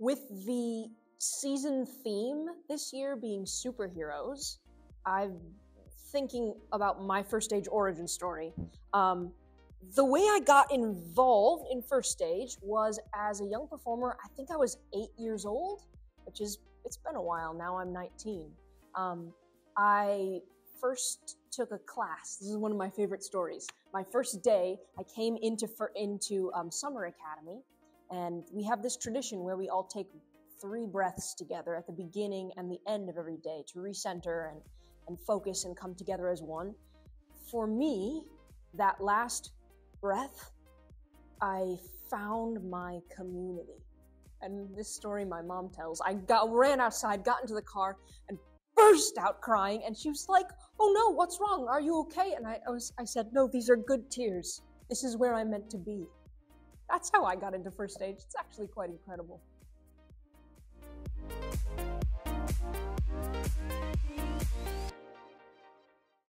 with the season theme this year being superheroes, I'm thinking about my first stage origin story. Um, the way I got involved in first stage was as a young performer. I think I was eight years old, which is it's been a while now. I'm 19. Um, I first took a class. This is one of my favorite stories. My first day, I came into for, into um, summer academy, and we have this tradition where we all take three breaths together at the beginning and the end of every day to recenter and and focus and come together as one. For me, that last breath, I found my community. And this story my mom tells, I got ran outside, got into the car, and burst out crying. And she was like, "Oh no, what's wrong? Are you okay?" And I, I was, I said, "No, these are good tears. This is where I'm meant to be." That's how I got into first stage. It's actually quite incredible.